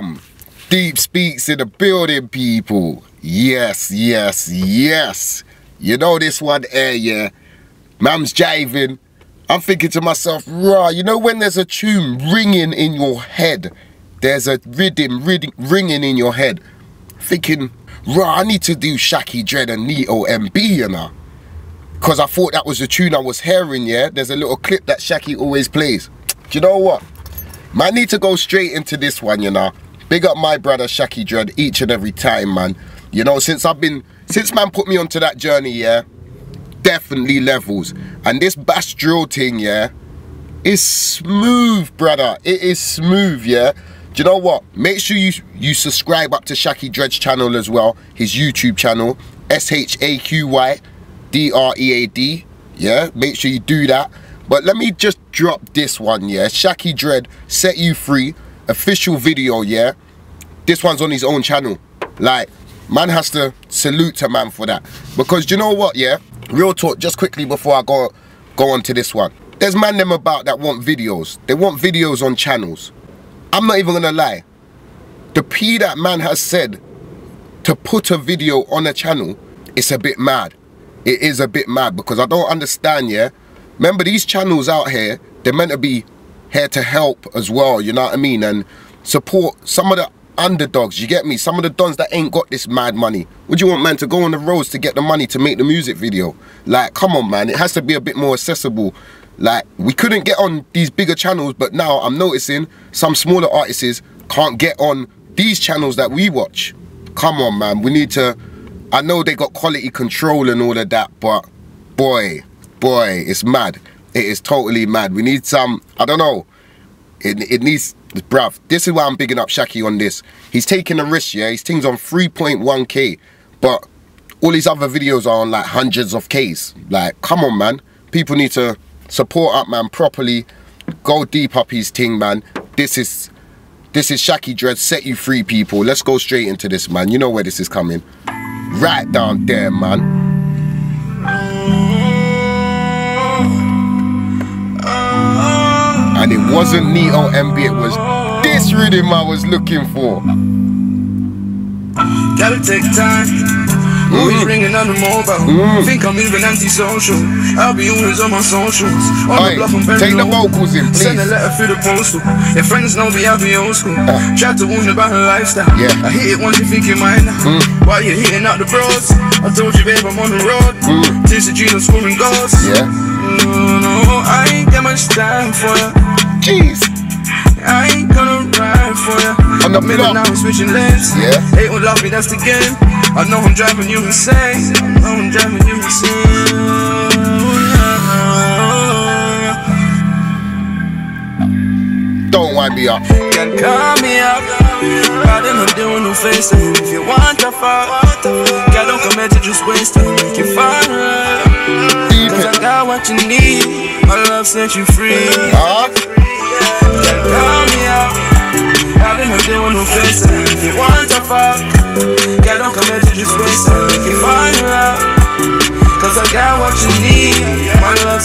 Boom! Deep speaks in the building, people. Yes, yes, yes. You know this one here, yeah. Man's jiving. I'm thinking to myself, rah, you know when there's a tune ringing in your head, there's a rhythm, rhythm ringing in your head, thinking, rah, I need to do Shaqy Dread and Neato MB, you know. Because I thought that was the tune I was hearing, yeah. There's a little clip that Shaqy always plays. Do you know what? Man need to go straight into this one, you know. Big up my brother Shaqy Dread each and every time, man. You know, since I've been, since man put me onto that journey, yeah, definitely levels. And this bash drill thing, yeah, is smooth, brother. It is smooth, yeah. Do you know what? Make sure you you subscribe up to Shaqy Dread's channel as well, his YouTube channel, S-H-A-Q-Y D-R-E-A-D, yeah. Make sure you do that. But let me just drop this one, yeah. Shaqy Dread, Set You Free, official video, yeah. This one's on his own channel. Like, man has to salute to man for that. Because you know what, yeah? Real talk, just quickly before I go, go on to this one. There's man them about that want videos. They want videos on channels. I'm not even gonna lie. The P that man has said to put a video on a channel, it's a bit mad. It is a bit mad because I don't understand, yeah? Remember, these channels out here, they're meant to be here to help as well, you know what I mean? And support some of the underdogs, you get me? Some of the dons that ain't got this mad money. Would you want, man, to go on the roads to get the money to make the music video? Like, come on, man. It has to be a bit more accessible. Like, we couldn't get on these bigger channels, but now I'm noticing some smaller artists can't get on these channels that we watch. Come on, man. We need to... I know they got quality control and all of that, but boy, boy, it's mad. It is totally mad. We need some, I don't know. It, it needs, bruv, this is why I'm bigging up Shaqy on this. He's taking a risk, yeah? His thing's on 3.1k, but all his other videos are on like hundreds of Ks. Like, come on, man. People need to support up, man, properly. Go deep up his thing, man. This is, this is Shaqy Dread, set you free, people. Let's go straight into this, man. You know where this is coming. Right down there, man. And it wasn't Neato MB, it was this rhythm I was looking for. Gotta take time. Always ringing on the mobile. Mm. Think I'm even antisocial. I'll be always on my socials. On Aye, the block, I'm very take the vocals in, Send a please. letter through the postal. Your friends know me, I'll be old school. Uh. Tried to warn you about her lifestyle. Yeah. Mm. I hit it once you think you're mine now. While you're hitting out the bros. I told you, babe, I'm on the road. Mm. The dream of scoring goals. Yeah. No, no, I ain't got much time for ya. Jeez. I ain't gonna ride for ya. On the Middle now I'm switching lanes. Yeah. Hate will love me, that's the game. I know I'm driving you insane. I know I'm driving you insane. Don't wind me up. Can call me up. I didn't do no FaceTime. If you want to fuck, God don't come here to just waste time. Make you find her. Cause I it. got what you need. My love set you free. Huh?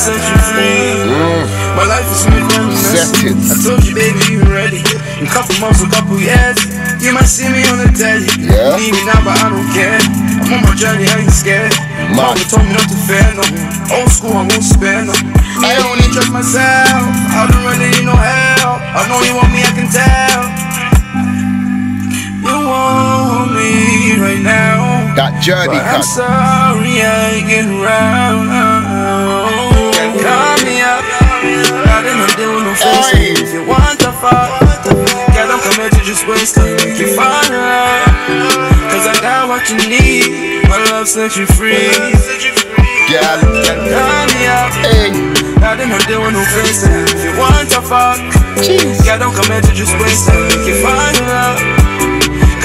Set you free. Mm. My life is Set it. I told you, baby, you ready. In couple months, a couple years, you might see me on the telly. Yeah. Leave me now, but I don't care. I'm on my journey, I ain't scared. Mama told me not to fear no. Old school, I won't spare no. I only trust myself. I don't really need no help. I know you want me, I can tell. You want me right now. That journey But I'm sorry I ain't getting I didn't no Oi. FaceTime. If you want to fuck, girl, don't come here to just waste time. Make you find her. Cause I got what you need. My love set you free. Girl. Call me up. Hey. I didn't do no FaceTime. If you want to fuck, girl, don't come here to just waste time. Make you find her.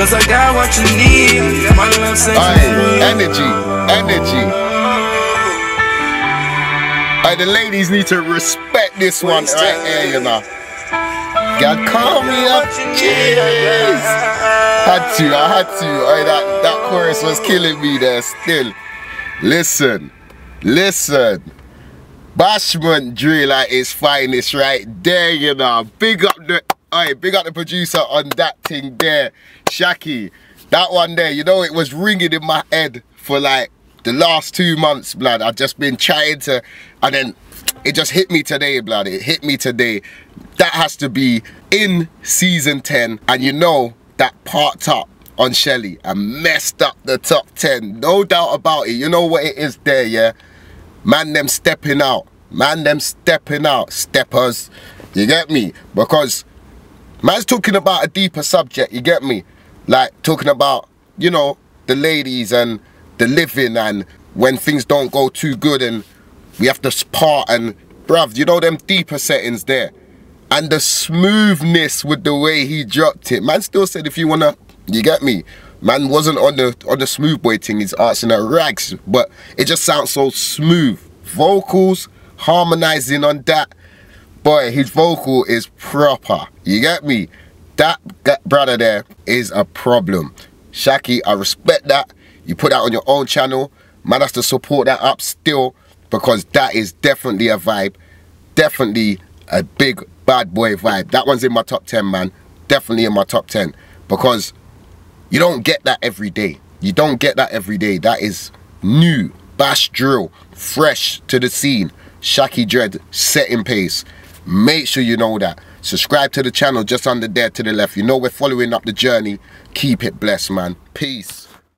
Cause I got what you need. My love set you free. Energy. Energy. The ladies need to respect this one right here, you know. God, call me up. Jeez. Had to, I had to. Aye, that, that chorus was killing me there still. Listen. Listen. Bashment drill at its finest right there, you know. Big up the Alright, big up the producer on that thing there. Shaqy. That one there, you know, it was ringing in my head for like the last two months, blood. I've just been trying to, and then it just hit me today, blood. It hit me today. That has to be in season 10, and you know that parked up on Shelly and messed up the top 10. No doubt about it. You know what it is there, yeah? Man, them stepping out. Man, them stepping out. Steppers. You get me? Because man's talking about a deeper subject. You get me? Like talking about, you know, the ladies and the living and when things don't go too good and we have to part and bruv, you know them deeper settings there. And the smoothness with the way he dropped it. Man still said if you wanna you get me? Man wasn't on the on the smooth boy thing, he's asking a rags, but it just sounds so smooth. Vocals, harmonizing on that. Boy, his vocal is proper. You get me? That brother there is a problem. Shaqy, I respect that. You put that on your own channel. Man has to support that up still because that is definitely a vibe. Definitely a big bad boy vibe. That one's in my top 10, man. Definitely in my top 10 because you don't get that every day. You don't get that every day. That is new, bash drill, fresh to the scene. Shaqy Dread, setting pace. Make sure you know that. Subscribe to the channel just under there to the left. You know we're following up the journey. Keep it blessed, man. Peace.